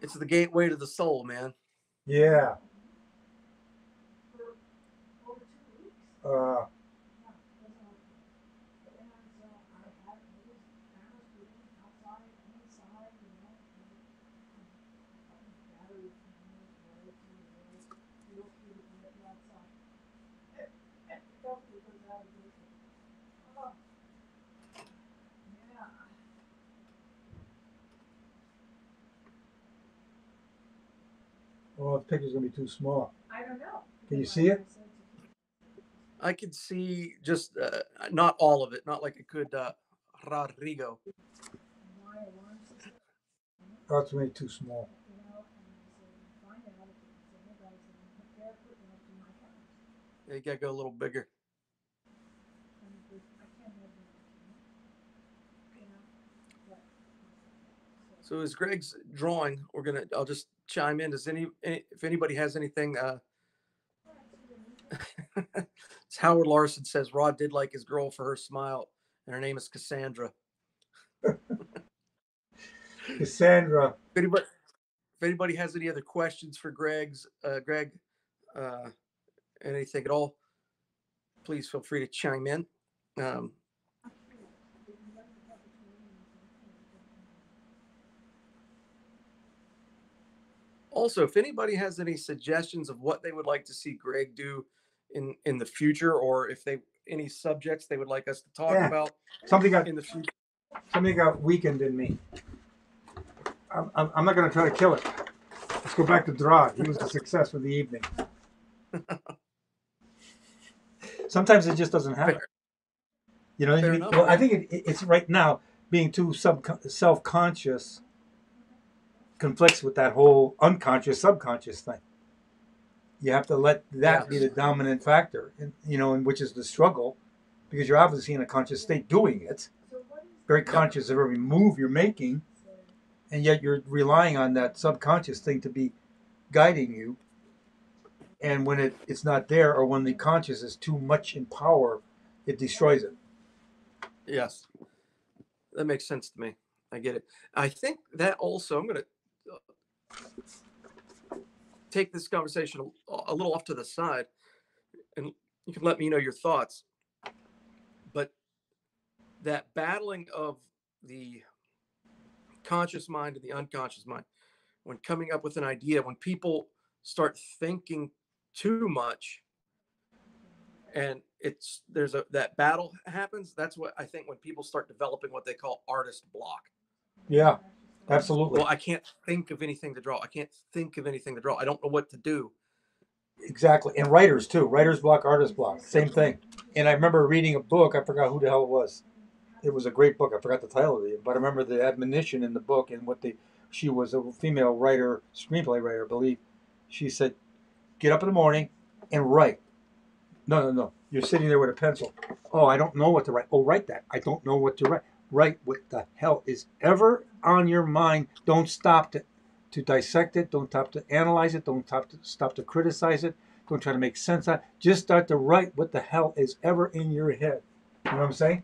It's the gateway to the soul, man. Yeah. Uh, if the picture's gonna be too small. I don't know. Can you see it? I could see just uh, not all of it, not like it could uh, Rodrigo. Oh, That's way too small. They you gotta go a little bigger. So as Greg's drawing. We're gonna. I'll just chime in. Does any, any- if anybody has anything, uh, (laughs) it's Howard Larson says Rod did like his girl for her smile and her name is Cassandra. (laughs) Cassandra. If anybody, if anybody has any other questions for Greg's, uh, Greg, uh, anything at all, please feel free to chime in. Um, also, if anybody has any suggestions of what they would like to see Greg do in in the future, or if they any subjects they would like us to talk Yeah. about Something got in the future, something got weakened in me. I'm, I'm, not going to try to kill it. Let's go back to Drog. He was a success for the evening. Sometimes it just doesn't happen. Fair. You know, I mean? well, I think it, it- it's right now being too sub self conscious conflicts with that whole unconscious subconscious thing. You have to let that be the dominant factor, and you know, and which is the struggle, because you're obviously in a conscious state doing it, very conscious of every move you're making, and yet you're relying on that subconscious thing to be guiding you. And when it, it's not there, or when the conscious is too much in power, it destroys it. Yes, that makes sense to me. I get it. I think that also, I'm going to take this conversation a, little off to the side and you can let me know your thoughts. But that battling of the conscious mind and the unconscious mind, when coming up with an idea, when people start thinking too much, and it's there's a that battle happens that's what i think when people start developing what they call artist block Yeah, absolutely. well i can't think of anything to draw i can't think of anything to draw i don't know what to do Exactly. And writers too. Writer's block, artist block. Same thing. And I remember reading a book, I forgot who the hell it was. It was a great book. I forgot the title of it, but I remember the admonition in the book and what the she was a female writer, screenplay writer, I believe. She said, Get up in the morning and write. No, no, no. You're sitting there with a pencil. Oh, I don't know what to write. Oh, write that. I don't know what to write. Write what the hell is ever on your mind. Don't stop to to dissect it. Don't stop to analyze it. Don't stop to stop to criticize it. Don't try to make sense of it. Just start to write what the hell is ever in your head. You know what I'm saying?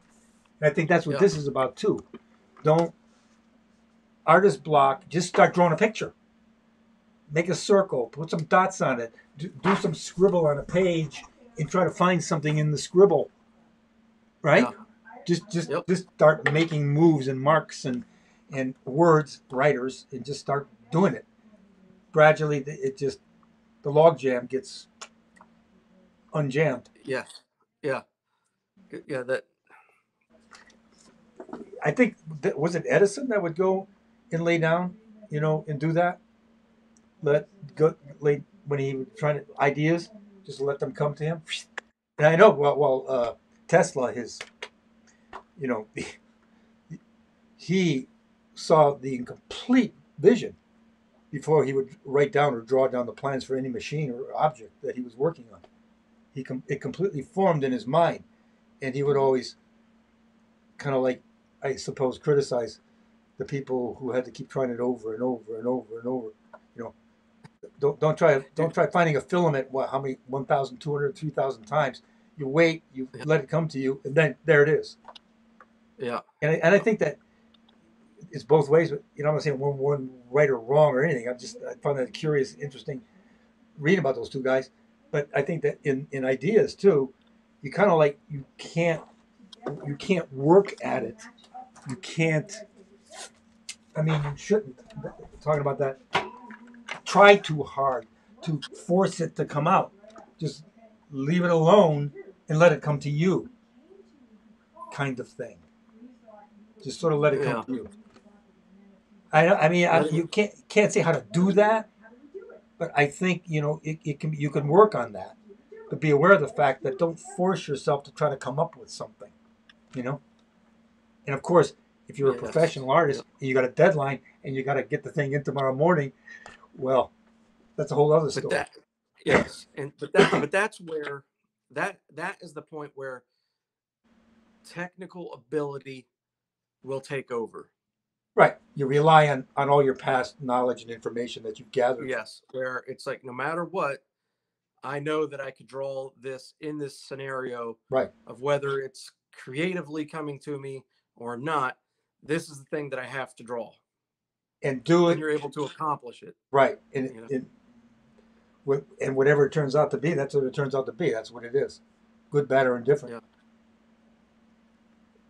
And I think that's what Yeah. this is about too. Don't artist block. Just start drawing a picture. Make a circle. Put some dots on it. Do, do some scribble on a page and try to find something in the scribble. Right? Yeah. Just just Yep. just start making moves and marks and and words, writers, and just start doing it. Gradually, it just the log jam gets unjammed. yeah yeah yeah that I think that, was it Edison that would go and lay down, you know, and do that. Let go lay when he was trying to ideas, just let them come to him. And I know, well, well, uh, Tesla, his, you know, (laughs) he saw the complete vision before he would write down or draw down the plans for any machine or object that he was working on. He com- it completely formed in his mind, and he would always kind of like I suppose, criticize the people who had to keep trying it over and over and over and over. You know, don't don't try don't try finding a filament. What how many 1,200, 3,000 times? You wait, you let it come to you, and then there it is. Yeah And I, and I think that it's both ways. But you know, I'm not saying one one right or wrong or anything. I'm just I find that curious, interesting, reading about those two guys. But I think that in in ideas too, you kind of like you can't you can't work at it. You can't. I mean, you shouldn't. Talking about that, try too hard to force it to come out. Just leave it alone and let it come to you. Kind of thing. Just sort of let it come Yeah. to you. I I mean I, you can't can't say how to do that, but I think you know it, it can you can work on that. But be aware of the fact that don't force yourself to try to come up with something. You know. And of course, if you're a professional artist and you got a deadline and you got to get the thing in tomorrow morning, well, that's a whole other but story. that yes and but that but that's where that that is the point where technical ability will take over Right. You rely on on all your past knowledge and information that you've gathered. Yes, where it's like no matter what, I know that I could draw this in this scenario Right. of whether it's creatively coming to me or not. This is the thing that I have to draw, And do it. and you're able to accomplish it. right. And You know. and, and whatever it turns out to be, that's what it turns out to be. That's what it is. Good, bad, or indifferent.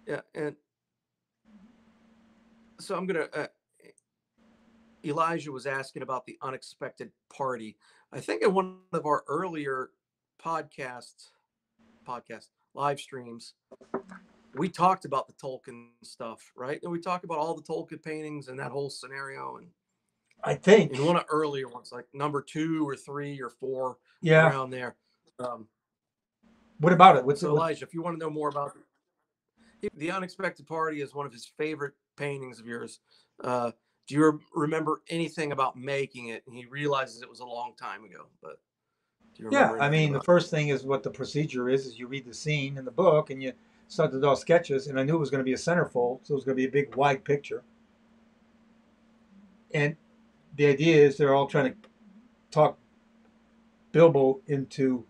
Yeah. Yeah, and so I'm gonna. Uh, Elijah was asking about the unexpected party. I think in one of our earlier podcasts, podcast live streams, we talked about the Tolkien stuff, right? And we talked about all the Tolkien paintings and that whole scenario. And I think. in one of earlier ones, like number two or three or four, Yeah. around there. Um, What about it? What's so Elijah, if you want to know more about he- the unexpected party, is one of his favorite paintings of yours. Uh, do you re- remember anything about making it? And he realizes it was a long time ago, but do you Yeah, I mean, the first thing is what the procedure is: is you read the scene in the book and you start to draw sketches. And I knew it was going to be a centerfold, so it was going to be a big, wide picture. And the idea is they're all trying to talk Bilbo into,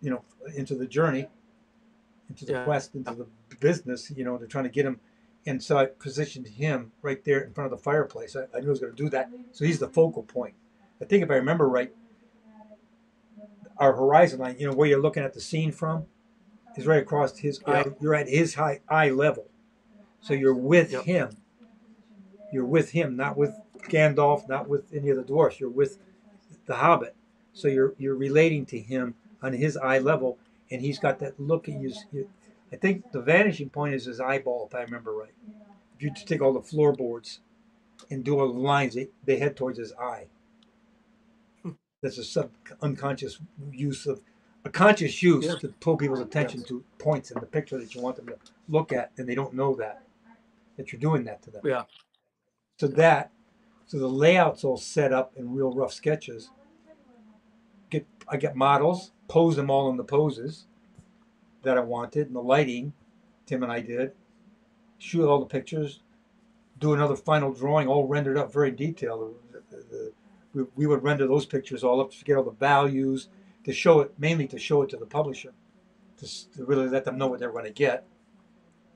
you know, into the journey, into the Yeah. quest, into the business. You know, they're trying to get him. And so I positioned him right there in front of the fireplace. I, I knew I was going to do that. So he's the focal point. I think if I remember right, our horizon line, you know, where you're looking at the scene from, is right across his eye. You're at his high eye level, so you're with Yep. him. You're with him, not with Gandalf, not with any of the dwarfs. You're with the Hobbit, so you're you're relating to him on his eye level, and he's got that look at you. I think the vanishing point is his eyeball, if I remember right. If you just take all the floorboards and do all the lines, they, they head towards his eye. That's a sub unconscious use of a conscious use Yeah. to pull people's attention Yes. to points in the picture that you want them to look at, and they don't know that that you're doing that to them. Yeah. So that, so the layout's all set up in real rough sketches. Get I get models, pose them all in the poses that I wanted, and the lighting, Tim and I did. Shoot all the pictures, do another final drawing, all rendered up, very detailed. We, we would render those pictures all up to get all the values, to show it mainly to show it to the publisher, to, to really let them know what they're going to get,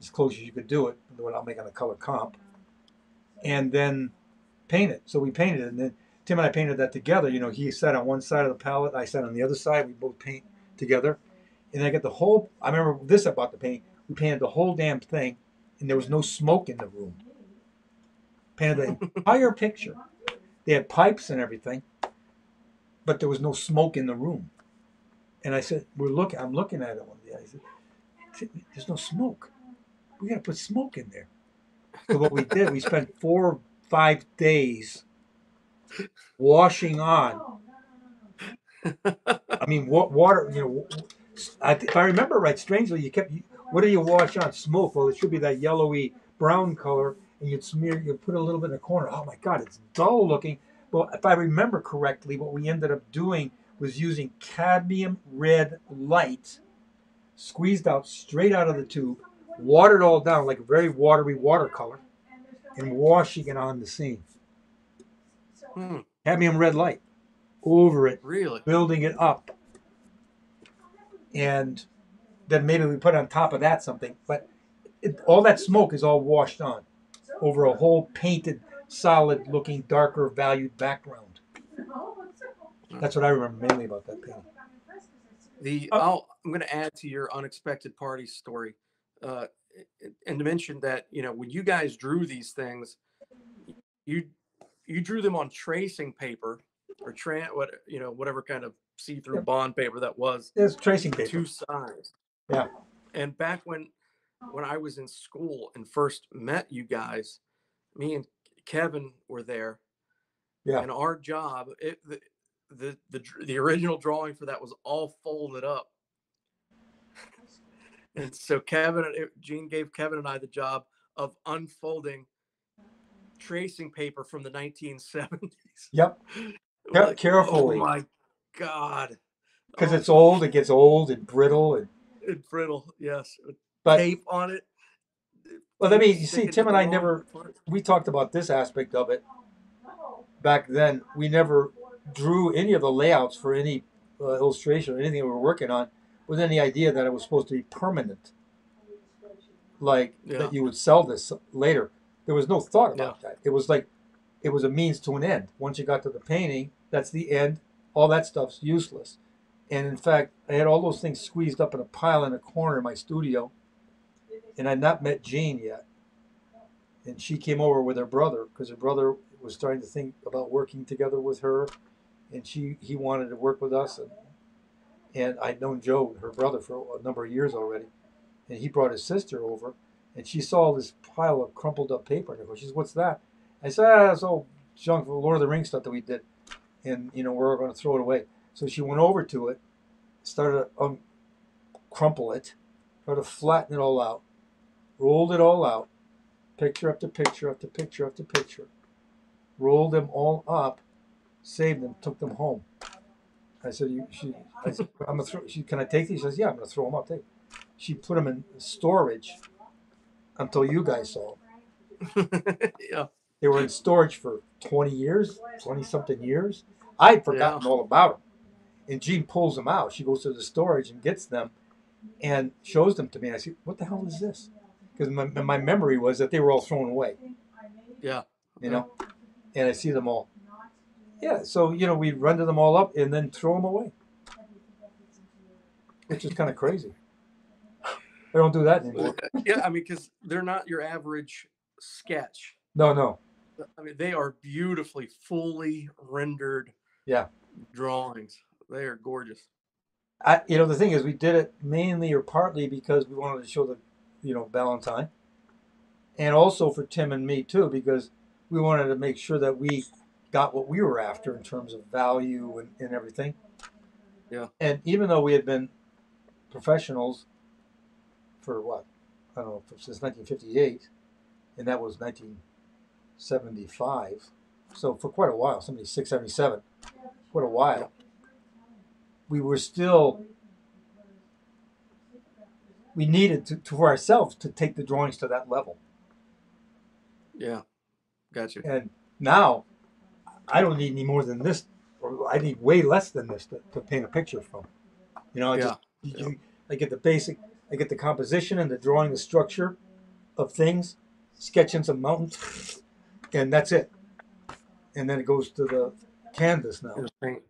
as close as you could do it without making a color comp, and then paint it. So we painted it, and then Tim and I painted that together. You know, he sat on one side of the palette, I sat on the other side. We both paint together, and I got the whole. I remember this about the paint. We painted the whole damn thing, and there was no smoke in the room. Painted the entire picture. They had pipes and everything, but there was no smoke in the room. And I said, "We're looking. I'm looking at it one day. I said, "There's no smoke. We got to put smoke in there." So what we did, we spent four, five days washing on. (laughs) I mean, wa- water. You know, I, if I remember right, strangely, you kept. What do you wash on? Smoke. Well, it should be that yellowy brown color, and you'd smear. you'd put a little bit in the corner. Oh my God, it's dull looking. Well, if I remember correctly, what we ended up doing was using cadmium red light, squeezed out straight out of the tube, watered all down like a very watery watercolor, and washing it on the scene. Hmm, Cadmium red light over it really? building it up. And then maybe we put on top of that something. But it, all that smoke is all washed on over a whole painted, solid looking, darker valued background. That's what I remember mainly about that painting. The Oh. I'll, I'm going to add to your unexpected party story, uh, and to mention that you know when you guys drew these things, you you drew them on tracing paper or tran what you know whatever kind of see-through Yep. bond paper that was There's tracing paper. two sides. Yeah. And back when when I was in school and first met you guys, me and Kevin were there. Yeah. And our job, it, the, the the the original drawing for that was all folded up. And so Kevin, Jean gave Kevin and I the job of unfolding tracing paper from the 1970s. Yep. (laughs) We're like, oh carefully. Oh my God. Because Oh, it's old, it gets old and brittle. And, and brittle, yes. but tape on it. Well, I mean, you see, Tim and I never we talked about this aspect of it back then. We never drew any of the layouts for any uh, illustration or anything we were working on with any idea that it was supposed to be permanent, like Yeah. that you would sell this later. There was no thought about that. It was like it was a means to an end. Once you got to the painting, that's the end. All that stuff's useless. And in fact, I had all those things squeezed up in a pile in a corner in my studio, and I'd not met Jean yet and she came over with her brother because her brother was starting to think about working together with her, and she he wanted to work with us, and and I'd known Joe, her brother, for a number of years already, and he brought his sister over, and she saw this pile of crumpled up paper, and she says, "What's that?" I said, "Ah, it's all junk Lord of the Rings stuff that we did, and you know we're going to throw it away." So she went over to it, started to um, crumple it, tried to flatten it all out, rolled it all out picture after picture after picture after picture, rolled them all up, saved them, took them home. I said, "You, she, I said, I'm gonna throw. She, can I take these? She says, "Yeah, I'm gonna throw them out." Take. She put them in storage until you guys saw them. (laughs) yeah. They were in storage for 20 years, 20 something years. I'd forgotten Yeah. all about them. And Jean pulls them out. She goes to the storage and gets them and shows them to me. I said, What the hell is this? Because my, my memory was that they were all thrown away, Yeah. you know? And I see them all. Yeah, so, you know, we'd render them all up and then throw them away, which is kind of crazy. I don't do that anymore. (laughs) Yeah. I mean, because they're not your average sketch. No, no. I mean, they are beautifully, fully rendered. Yeah. Drawings. They are gorgeous. I, you know, the thing is, we did it mainly or partly because we wanted to show the, you know, Ballantine, and also for Tim and me too, because we wanted to make sure that we got what we were after in terms of value and, and everything. Yeah. And even though we had been professionals for what, I don't know, since 1958, and that was 1975, so for quite a while, 76, 77, quite a while we were still we needed to, to for ourselves to take the drawings to that level Yeah. Gotcha. and now i don't need any more than this or i need way less than this to, to paint a picture from you know i just you, Yeah. you- i get the basic i get the composition and the drawing the structure of things sketching some mountains and that's it and then it goes to the canvas now Just paint.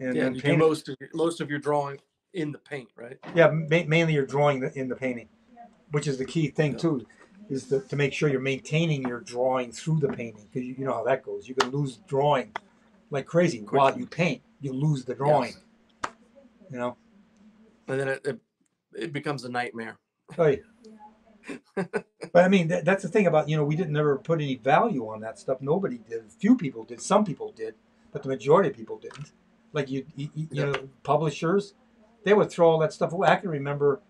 and yeah. then You do paint it. most of your, most of your drawing in the paint, right? Yeah, ma- mainly you're drawing the, in the painting, which is the key thing Yeah. too, is to, to make sure you're maintaining your drawing through the painting because you, you know how that goes. You can lose drawing like crazy while you paint. You lose the drawing. Yes. You know. And then it, it, it becomes a nightmare. Oh, yeah. (laughs) but I mean, that, that's the thing about you know we didn't never put any value on that stuff. Nobody did. A few people did. Some people did, but the majority of people didn't. Like you, you, you Yeah. know, publishers, they would throw all that stuff away. I can remember,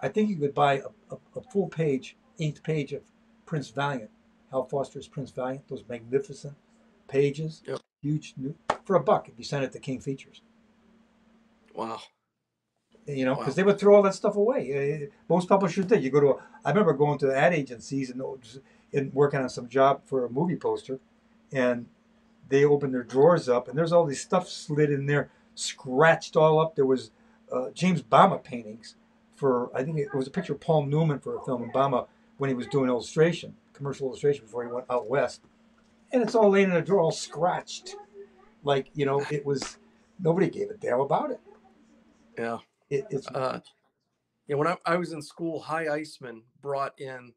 I think you could buy a, a, a full page, eighth page of Prince Valiant, Hal Foster's Prince Valiant, those magnificent pages, Yep. huge, new, for a buck if you sent it to King Features. Wow. You know, Wow. because they would throw all that stuff away. Uh, Most publishers did. You go to, a, I remember going to ad agencies and, and working on some job for a movie poster, and they opened their drawers up, and there's all this stuff slid in there, scratched all up. There was uh, James Bama paintings for, I think it was a picture of Paul Newman for a film in Bama when he was doing illustration, commercial illustration before he went out west, and it's all laying in a drawer, all scratched, like you know, it was. Nobody gave a damn about it. Yeah. It it's Uh, yeah, when I, I was in school, Hy Eisman brought in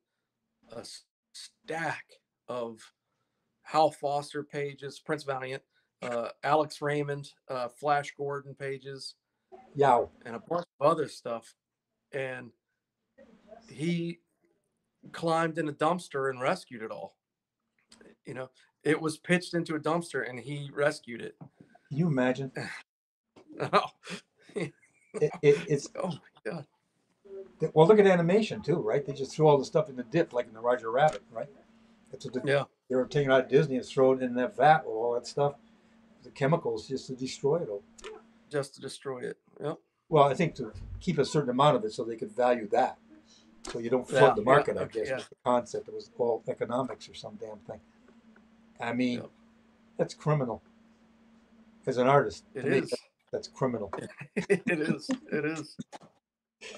a stack of Hal Foster pages, Prince Valiant, uh, Alex Raymond, uh, Flash Gordon pages, yeah, and a bunch of other stuff. And he climbed in a dumpster and rescued it all. You know, it was pitched into a dumpster and he rescued it. Can you imagine? (laughs) oh, (laughs) It, it, (laughs) it's oh my God. well, look at animation too, right? They just threw all the stuff in the dip, like in the Roger Rabbit, right? That's what the, Yeah. they were taking out of Disney and throwing it in that vat with all that stuff, the chemicals, just to destroy it all. Just to destroy it. Yep. Well, I think to keep a certain amount of it so they could value that. so you don't Yeah, flood the yeah, market. I guess yeah. was the concept. It was all economics or some damn thing. I mean, Yeah. that's criminal. As an artist, It is. That- that's criminal. (laughs) it is. It is.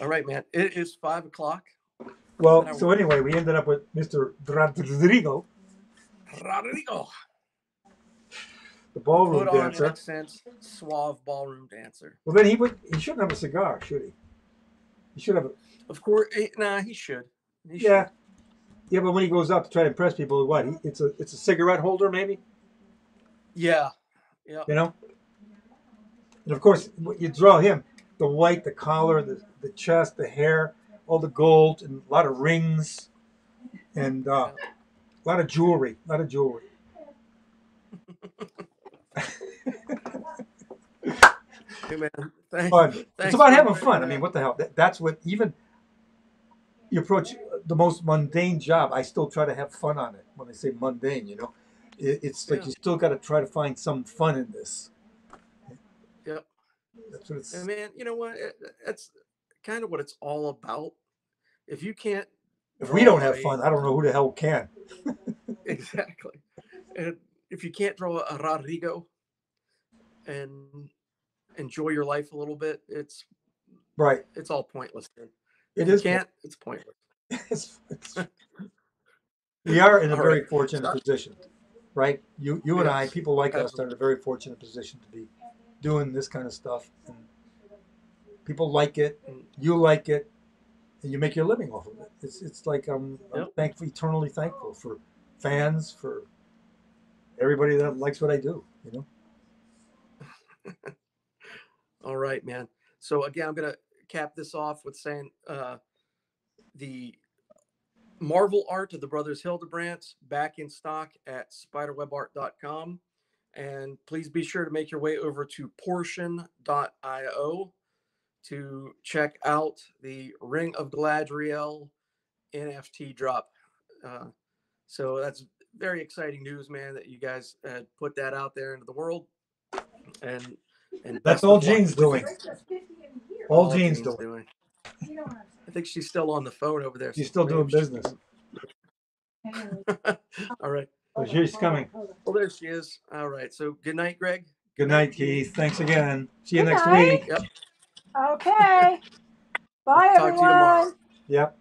All right, man. It is five o'clock. Well, so anyway, we ended up with Mr. Rodrigo, Rodrigo. the ballroom Put on dancer. accents, suave ballroom dancer. Well, then he would. He shouldn't have a cigar, should he? He should have. A, Of course, eh, nah, he should. He should. yeah, yeah. But when he goes up to try to impress people, what? He, it's a it's a cigarette holder, maybe. Yeah. Yeah. You know. And of course, you draw him, the white, the collar, the the chest, the hair, all the gold, and a lot of rings, and uh, a lot of jewelry, a lot of jewelry. Hey, man. Thanks. fun. It's about having fun. I mean, what the hell? That, that's what even you approach the most mundane job. I still try to have fun on it. When I say mundane, you know, it, it's like Yeah. you still got to try to find some fun in this. That's what it's. And man, you know what? It's kind of what it's all about. If you can't, if we don't have a- fun, I don't know who the hell can. (laughs) exactly. And if you can't draw a Rodrigo and enjoy your life a little bit, it's Right. it's all pointless. Then. It If you can't, it's pointless. it's- it's- (laughs) we are in a All very right. fortunate Stop. position, right? You, you and I, people like us, are in a very fortunate position to be doing this kind of stuff. And people like it, Mm. you like it, and you make your living off of it. It's it's like I'm, I'm Yep. thankful, eternally thankful for fans, for everybody that likes what I do. You know. (laughs) All right, man. So again, I'm gonna cap this off with saying uh, the Marvel art of the brothers Hildebrandt back in stock at spiderwebart.com. And please be sure to make your way over to portion.io to check out the Ring of Galadriel NFT drop. Uh, so that's very exciting news, man, that you guys had put that out there into the world. And and That's all Jean's doing. That's just fifty in a year. All Jean's doing. What I'm think she's still on the phone over there. She's still doing business. (laughs) All right. So she's coming. Well, there she is. All right. So good night, Greg. Good night, Keith. Thanks again. See you Good next night. week. Yep. Okay. (laughs) Bye, Talk to you tomorrow. everyone. Yep.